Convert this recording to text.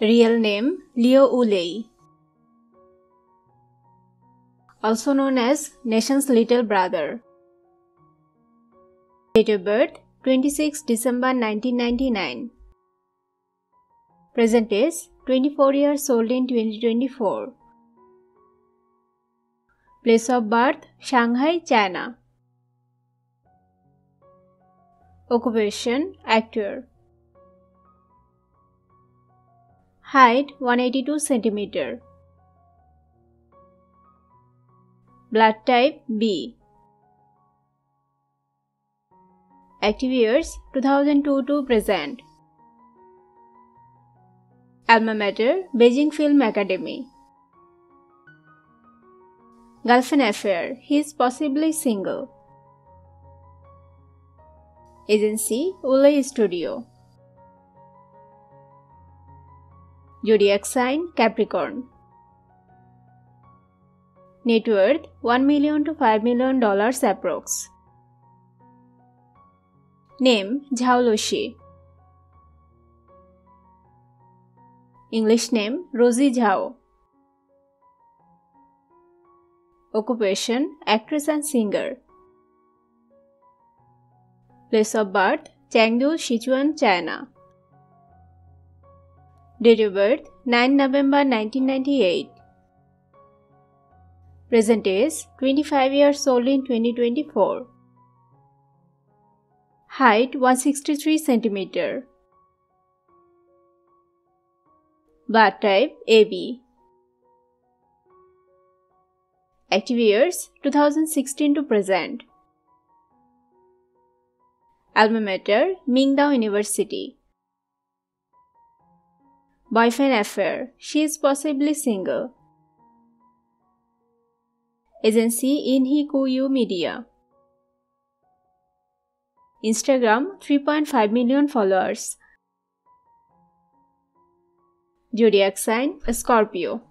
Real name Leo Wu Lei. Also known as Nation's Little Brother. Date of birth 26 December 1999. Present age 24 years old in 2024. Place of birth Shanghai, China. Occupation Actor. Height 182 cm. Blood type B. Active years 2002 to present. Alma mater Beijing Film Academy. Girlfriend affair He is possibly single. Agency Wu Lei Studio. Zodiac sign Capricorn. Net worth 1 million to 5 million dollars approx. Name Zhao Lusi. English name Rosie Zhao. Occupation Actress and Singer. Place of birth Chengdu, Sichuan, China. Date of birth 9 November 1998. Present age 25 years old in 2024. Height 163 cm. Blood type AB. Active years 2016 to present. Alma mater Mingdao University. Boyfriend affair She is possibly single. Agency Yinhe Kuyu Media. Instagram 3.5 million followers. Zodiac sign Scorpio.